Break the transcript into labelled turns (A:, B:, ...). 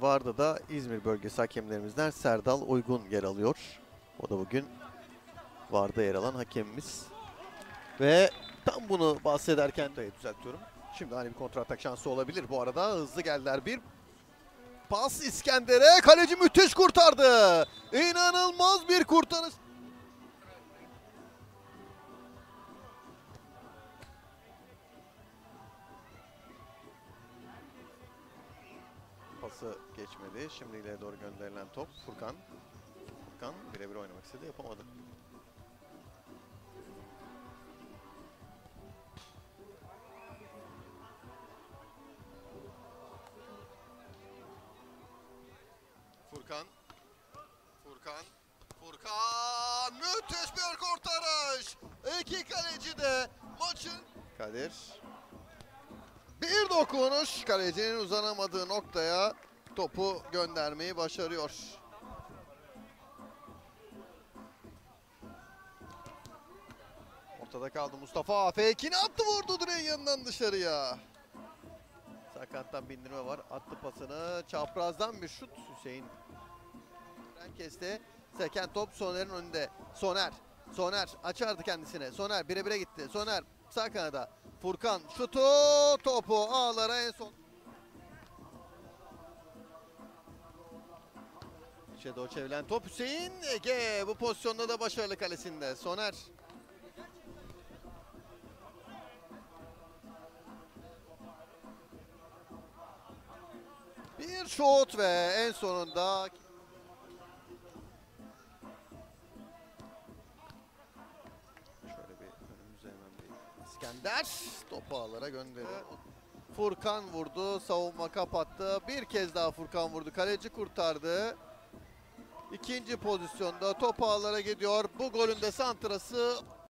A: Varda da İzmir bölgesi hakemlerimizden Serdal Uygun yer alıyor. O da bugün Varda yer alan hakemimiz. Ve tam bunu bahsederken de düzeltiyorum. Şimdi hani bir kontratak şansı olabilir. Bu arada hızlı geldiler bir pas İskender'e. Kaleci müthiş kurtardı. İnanılmaz bir kurtarış. Pası geçmedi. Şimdi ileriye doğru gönderilen top. Furkan. Furkan birebir oynamak istedi. Yapamadı. Furkan. Furkan. Furkan. Müthiş bir kurtarış. İki kaleci de maçın. Kadir. Bir dokunuş kalecinin uzanamadığı noktaya topu göndermeyi başarıyor. Ortada kaldı Mustafa. Fake'ini attı vurdu direğin yanından dışarıya. Sakattan bindirme var. Attı pasını. Çaprazdan bir şut Hüseyin. Kesti. Seken top Soner'in önünde. Soner. Soner açardı kendisine. Soner bire bire gitti. Soner sağ kanada. Furkan şutu topu ağlara en son. İçe doğru top Hüseyin Ege bu pozisyonda da başarılı kalesinde. Soner. Bir şut ve en sonunda Şöyle bir önümüze hemen bir İskender topu ağlara gönderiyor. Furkan vurdu, savunma kapattı. Bir kez daha Furkan vurdu, kaleci kurtardı. İkinci pozisyonda top ağlara gidiyor. Bu golün de santrası